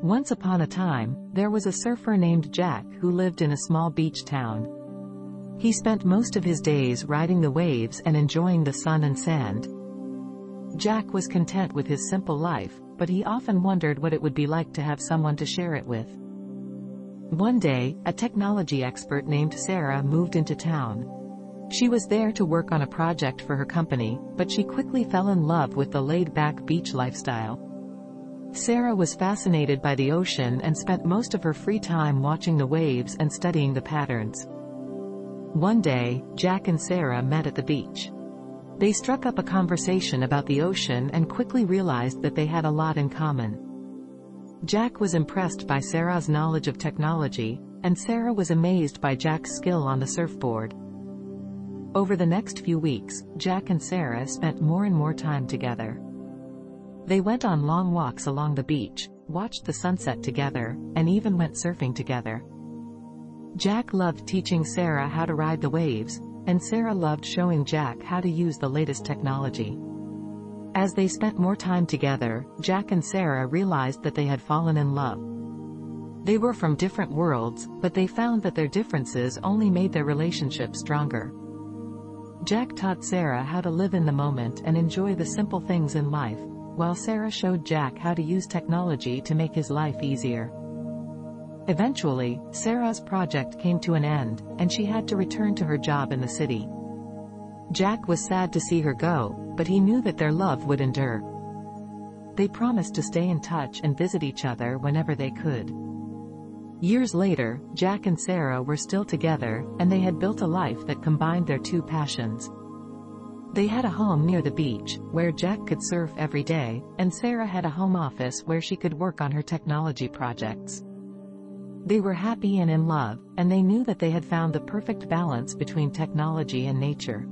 Once upon a time, there was a surfer named Jack who lived in a small beach town. He spent most of his days riding the waves and enjoying the sun and sand. Jack was content with his simple life, but he often wondered what it would be like to have someone to share it with. One day, a technology expert named Sarah moved into town. She was there to work on a project for her company, but she quickly fell in love with the laid-back beach lifestyle. Sarah was fascinated by the ocean and spent most of her free time watching the waves and studying the patterns. One day, Jack and Sarah met at the beach. They struck up a conversation about the ocean and quickly realized that they had a lot in common. Jack was impressed by Sarah's knowledge of technology, and Sarah was amazed by Jack's skill on the surfboard. Over the next few weeks, Jack and Sarah spent more and more time together. They went on long walks along the beach, watched the sunset together, and even went surfing together. Jack loved teaching Sarah how to ride the waves, and Sarah loved showing Jack how to use the latest technology. As they spent more time together, Jack and Sarah realized that they had fallen in love. They were from different worlds, but they found that their differences only made their relationship stronger. Jack taught Sarah how to live in the moment and enjoy the simple things in life, while Sarah showed Jack how to use technology to make his life easier. Eventually, Sarah's project came to an end, and she had to return to her job in the city. Jack was sad to see her go, but he knew that their love would endure. They promised to stay in touch and visit each other whenever they could. Years later, Jack and Sarah were still together, and they had built a life that combined their two passions. They had a home near the beach, where Jack could surf every day, and Sarah had a home office where she could work on her technology projects. They were happy and in love, and they knew that they had found the perfect balance between technology and nature.